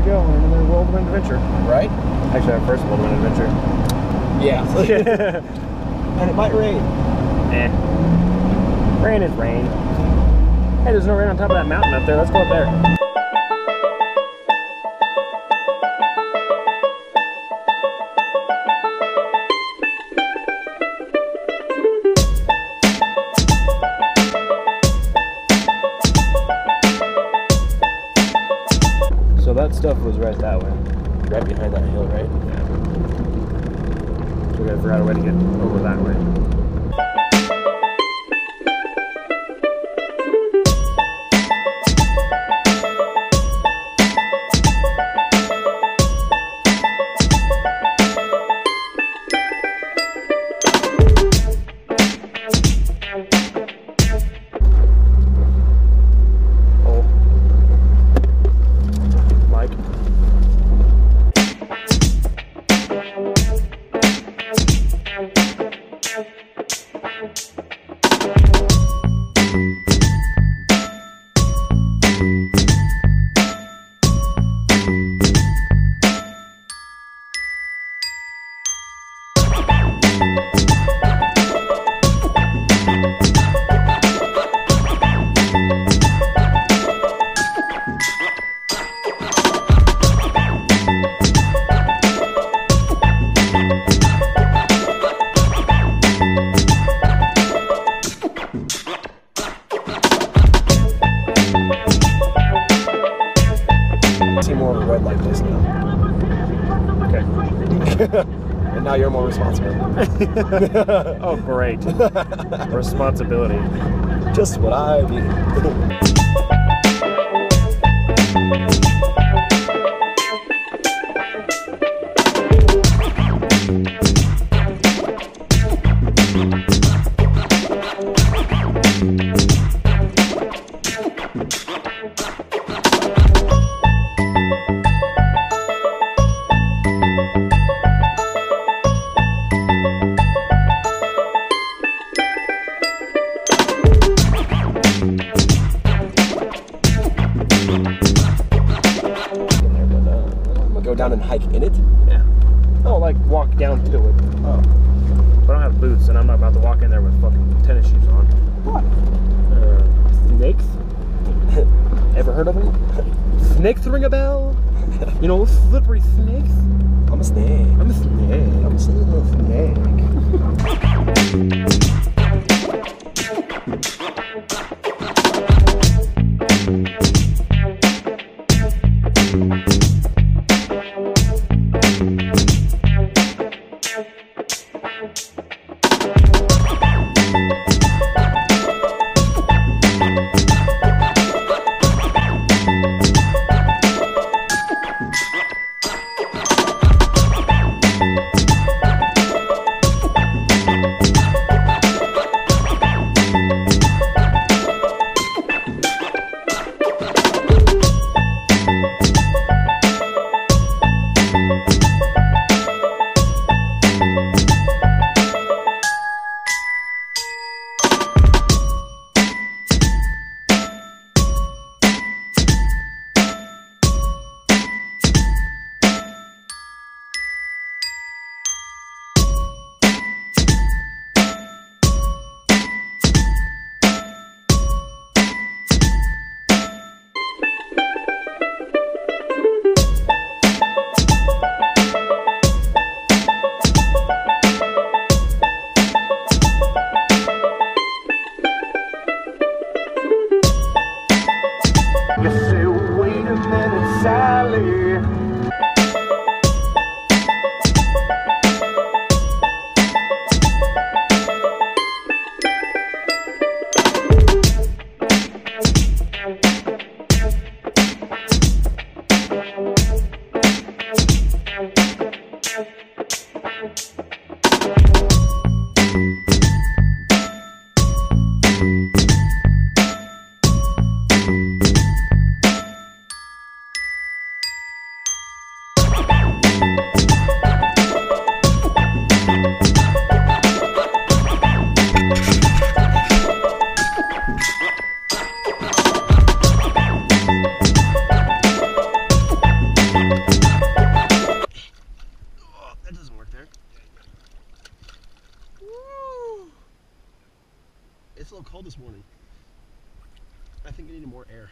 we go. In another whirlwind adventure. Right? Actually, our first whirlwind adventure. Yeah. eh. and it might rain. Rain is rain. Hey, there's no rain on top of that mountain up there. Let's go up there. So that stuff was right that way. Right behind that hill, right? So we gotta figure out a way to get over that way. And now you're more responsible. Oh, great. Responsibility. Just what I need. It. Yeah. Oh, like walk down to it. Oh. But I don't have boots, and I'm not about to walk in there with fucking tennis shoes on. What? Uh, snakes? Ever heard of them? snakes ring a bell? You know, slippery snakes? I'm a snake. I'm a snake. Woo. It's a little cold this morning. I think I needed more air.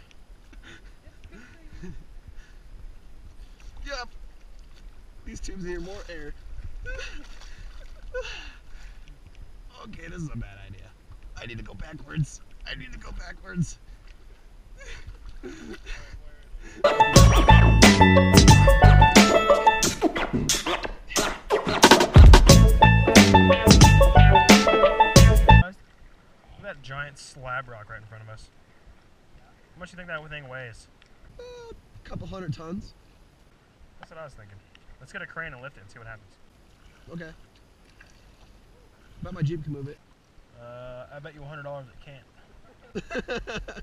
yep. These tubes need more air. okay, this is a bad idea. I need to go backwards. I need to go backwards. that giant slab rock right in front of us. How much do you think that thing weighs? A couple hundred tons. That's what I was thinking. Let's get a crane and lift it and see what happens. Okay. Bet my Jeep can move it. Uh, I bet you $100 it can't.